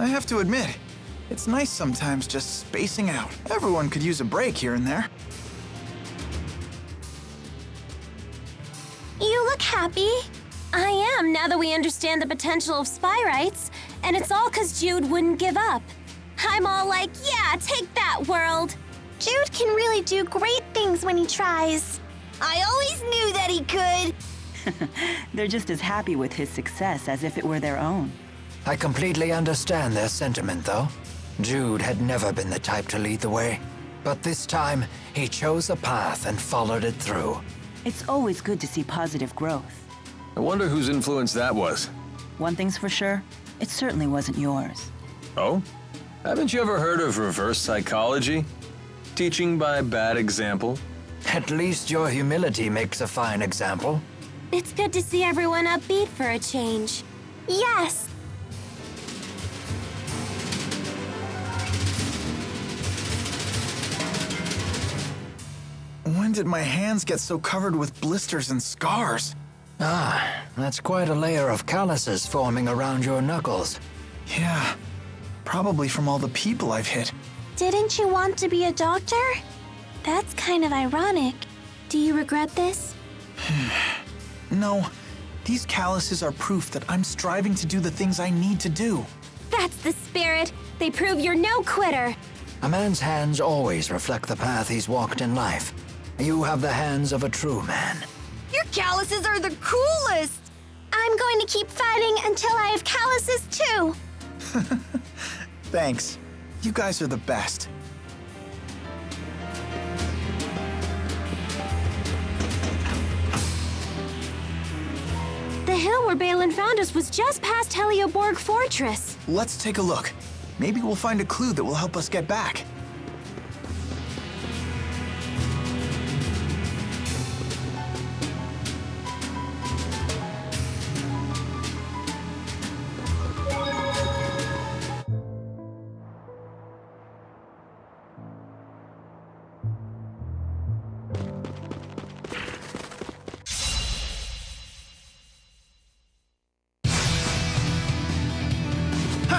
I have to admit, it's nice sometimes just spacing out. Everyone could use a break here and there. You look happy. I am, now that we understand the potential of Spyrites. And it's all because Jude wouldn't give up. I'm all like, yeah, take that, world. Jude can really do great things when he tries. I always knew that he could. They're just as happy with his success as if it were their own. I completely understand their sentiment, though. Jude had never been the type to lead the way. But this time, he chose a path and followed it through. It's always good to see positive growth. I wonder whose influence that was. One thing's for sure, it certainly wasn't yours. Oh? Haven't you ever heard of reverse psychology? Teaching by bad example? At least your humility makes a fine example. It's good to see everyone upbeat for a change. Yes. When did my hands get so covered with blisters and scars? Ah, that's quite a layer of calluses forming around your knuckles. Yeah, probably from all the people I've hit. Didn't you want to be a doctor? That's kind of ironic. Do you regret this? No, these calluses are proof that I'm striving to do the things I need to do. That's the spirit. They prove you're no quitter. A man's hands always reflect the path he's walked in life. You have the hands of a true man. Your calluses are the coolest! I'm going to keep fighting until I have calluses too. Thanks. You guys are the best. The hill where Balan found us was just past Helioborg Fortress. Let's take a look. Maybe we'll find a clue that will help us get back.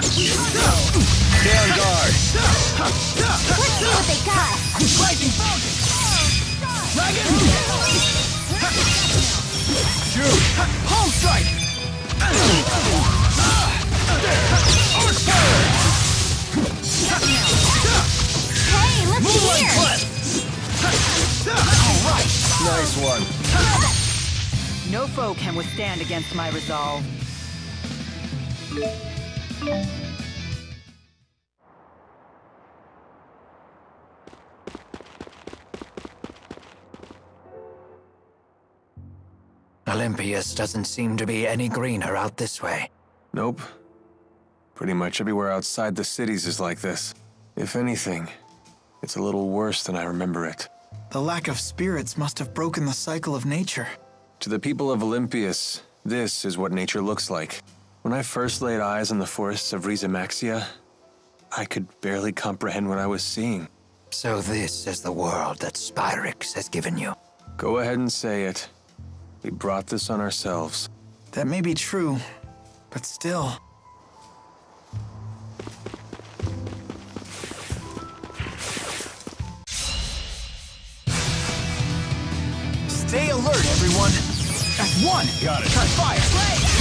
Stay on guard! Let's see what they got. Shoot! Palm strike! Hey, let's see here. All right. Nice one. No foe can withstand against my resolve. Elympios doesn't seem to be any greener out this way. Nope. Pretty much everywhere outside the cities is like this. If anything, it's a little worse than I remember it. The lack of spirits must have broken the cycle of nature. To the people of Elympios, this is what nature looks like. When I first laid eyes on the forests of Rieze Maxia, I could barely comprehend what I was seeing. So this is the world that Spyrix has given you. Go ahead and say it. We brought this on ourselves. That may be true, but still. Stay alert, everyone! At one! Got it. Cut fire!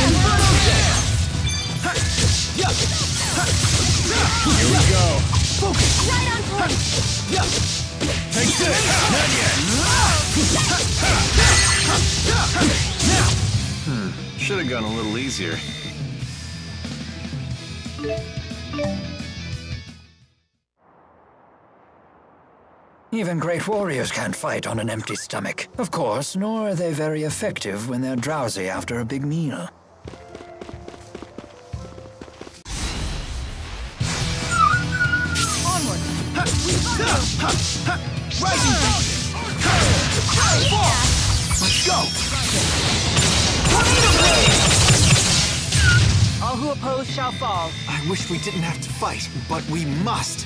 Inferno Here we go. Focus! Right on point. Take this! Not! Now! Should have gone a little easier. Even great warriors can't fight on an empty stomach. Of course, nor are they very effective when they're drowsy after a big meal. Rising go! All who oppose shall fall. I wish we didn't have to fight, but we must.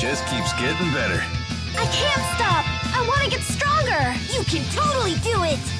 Just keeps getting better. I can't stop. I want to get stronger. You can totally do it.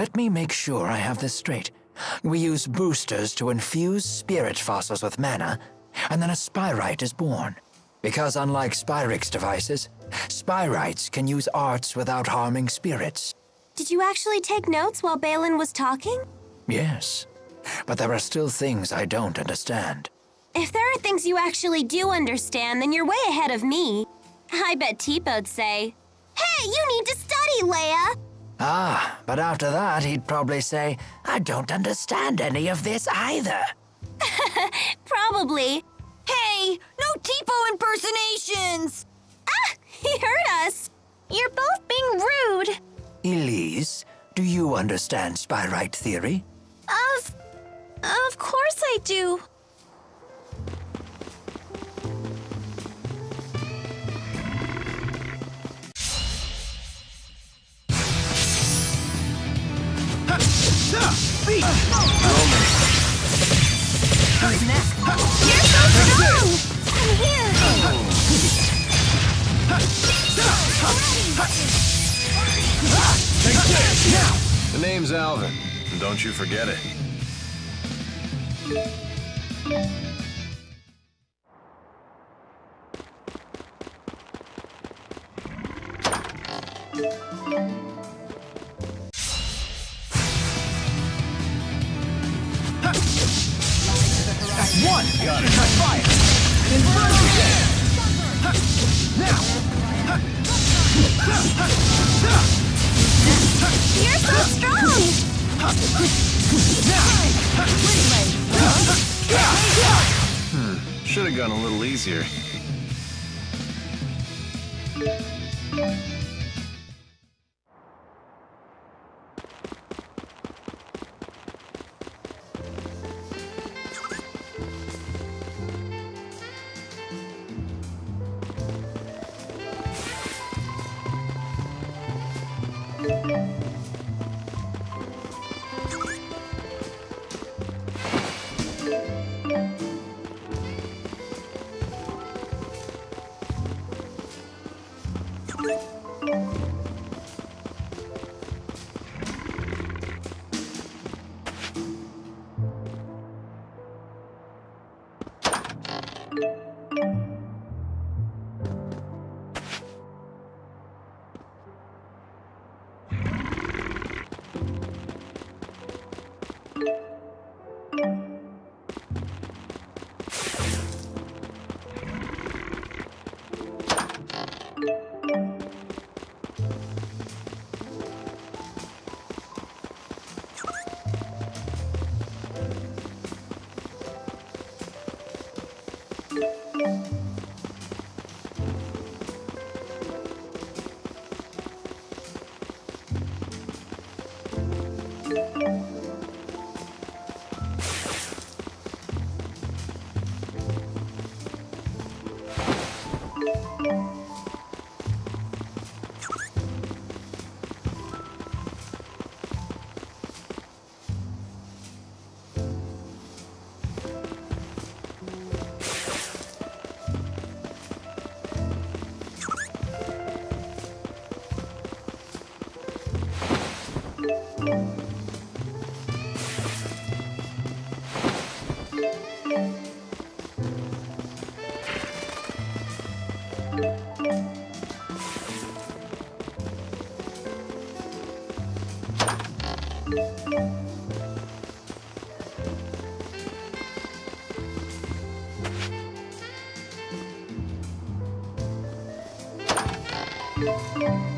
Let me make sure I have this straight. We use boosters to infuse spirit fossils with mana, and then a Spyrite is born. Because unlike Spyrix devices, Spyrites can use arts without harming spirits. Did you actually take notes while Balan was talking? Yes, but there are still things I don't understand. If there are things you actually do understand, then you're way ahead of me. I bet Teepo'd say, Hey, you need to study, Leia. Ah, but after that, he'd probably say, I don't understand any of this either. probably. Hey, no Teepo impersonations. Ah, he heard us. You're both being rude. Elize, do you understand Spyrite theory? Of... Of course I do. Here! The name's Alvin, and don't you forget it. One! Got it! Fire! Inferno Jet! Now! You're so strong! Hmm, Should have gone a little easier. Música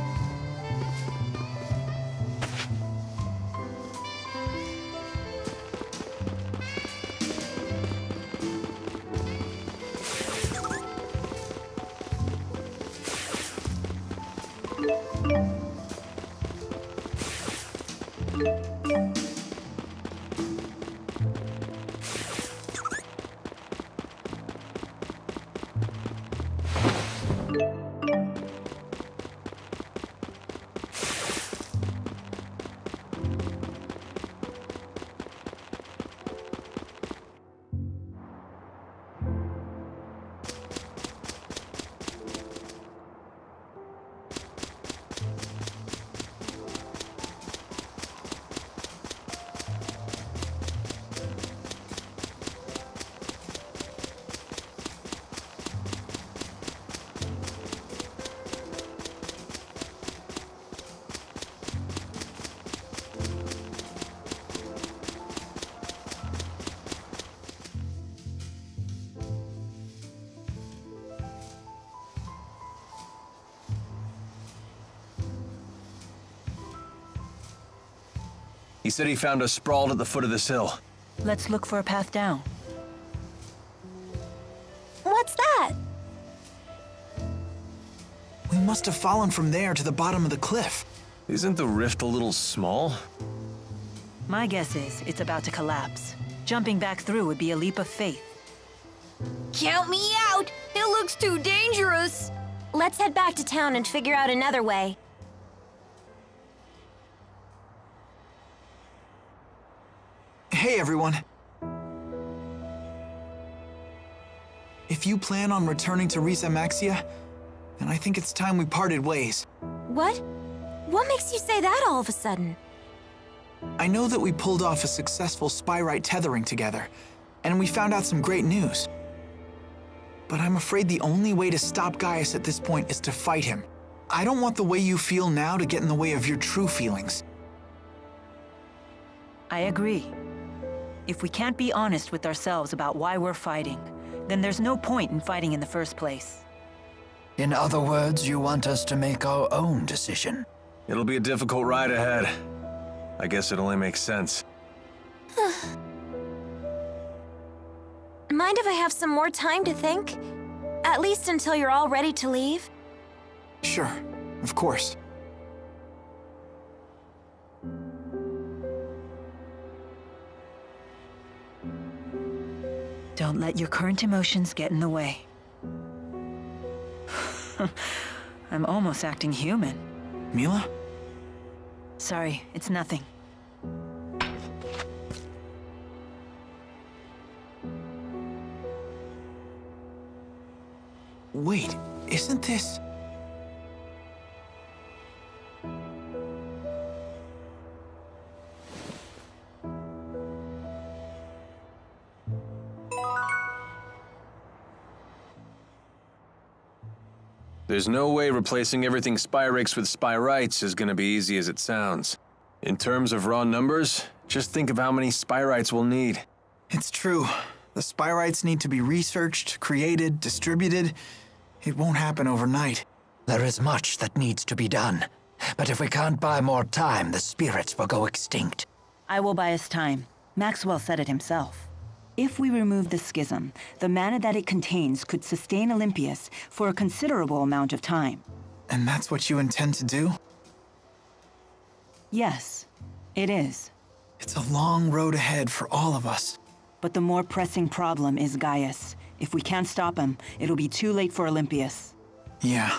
He said he found us sprawled at the foot of this hill. Let's look for a path down. What's that? We must have fallen from there to the bottom of the cliff. Isn't the rift a little small? My guess is it's about to collapse. Jumping back through would be a leap of faith. Count me out! It looks too dangerous! Let's head back to town and figure out another way. Everyone. If you plan on returning to Rieze Maxia, then I think it's time we parted ways. What? What makes you say that all of a sudden? I know that we pulled off a successful Spyrite tethering together, and we found out some great news. But I'm afraid the only way to stop Gaius at this point is to fight him. I don't want the way you feel now to get in the way of your true feelings. I agree. If we can't be honest with ourselves about why we're fighting, then there's no point in fighting in the first place. In other words, you want us to make our own decision. It'll be a difficult ride ahead. I guess it only makes sense. Mind if I have some more time to think? At least until you're all ready to leave? Sure, of course. Don't let your current emotions get in the way. I'm almost acting human. Milla? Sorry, it's nothing. Wait, isn't this... There's no way replacing everything Spyrix with Spyrites is gonna be easy as it sounds. In terms of raw numbers, just think of how many Spyrites we'll need. It's true. The Spyrites need to be researched, created, distributed. It won't happen overnight. There is much that needs to be done. But if we can't buy more time, the spirits will go extinct. I will buy us time. Maxwell said it himself. If we remove the schism, the mana that it contains could sustain Elympios for a considerable amount of time. And that's what you intend to do? Yes, it is. It's a long road ahead for all of us. But the more pressing problem is Gaius. If we can't stop him, it'll be too late for Elympios. Yeah.